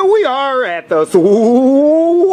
here we are at the Swap-O-Rama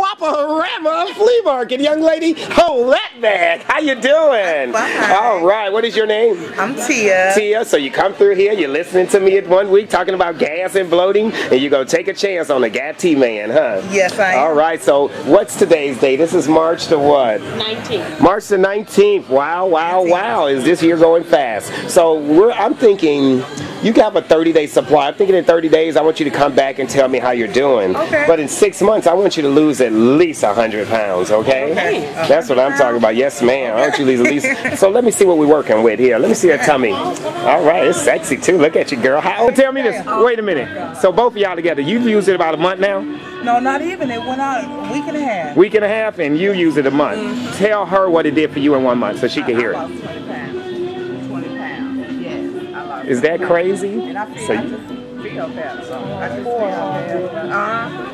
Flea Market, young lady. Hold that bag. How you doing? Fine. All right. What is your name? I'm Tia. Tia. So you come through here, you're listening to me at one week talking about gas and bloating, and you go take a chance on the Gat man, huh? Yes, I am. All right. So what's today's day? This is March the what? 19. March the 19th. Wow, wow, wow. Is this year going fast? So we're, I'm thinking you have a 30 day supply. I'm thinking in 30 days, I want you to come back and tell me how you're doing. Okay. But in six months, I want you to lose at least 100 pounds, okay? Okay. That's what I'm talking about. Yes, ma'am. I want you to lose at least. So let me see what we're working with here. Let me see your tummy. All right, it's sexy too. Look at you, girl. How, tell me this. Wait a minute. So both of y'all together, you've used it about a month now? No, not even. It went out a week and a half. Week and a half, and you use it a month. Mm-hmm. Tell her what it did for you in one month so she can hear it. Is that crazy? And I feel, So I you- just feel better. So I just feel better. Uh-huh.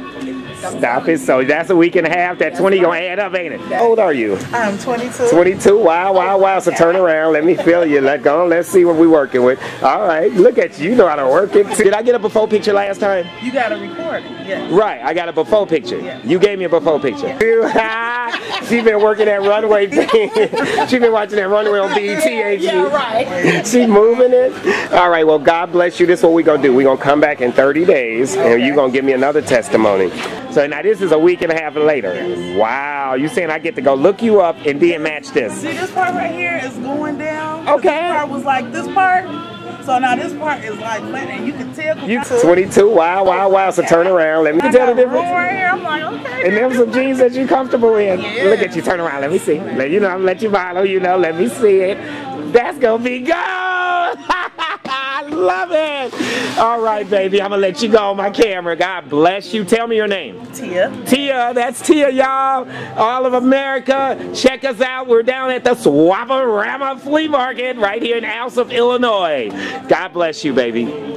Stop it. So that's a week and a half. That 20 gonna add up, ain't it? How old are you? I'm 22. 22. Wow, wow, wow. So turn around. Let me feel you. Let go. Let's see what we're working with. All right. Look at you. You know how to work it. Did I get a before picture last time? You got to record it. Yes. Right. I got a before picture. Yeah. You gave me a before picture. she been working that runway thing. She's been watching that runway on BET. Yeah, right. She moving it. All right. Well, God bless you. This is what we're gonna do. We're gonna come back in 30 days, and you're gonna give me another testimony. So now this is a week and a half later. Wow. You saying I get to go look you up and then match this? See, this part right here is going down. Okay. This part was like this part. So now this part is like and you can tell. You 22. Wow, wow, wow. So turn around. Let me tell the difference. right here. I'm like, okay. And them some jeans that you're comfortable in. Yeah. Look at you. Turn around. Let me see. Let you know. I'm let you follow. You know. Let me see it. That's gonna be gold. I love it. All right, baby. I'm gonna let you go on my camera. God bless you. Tell me your name. Tia. Tia, that's Tia, y'all. All of America, check us out. We're down at the Swap-O-Rama Flea Market right here in Alsip, Illinois. God bless you, baby.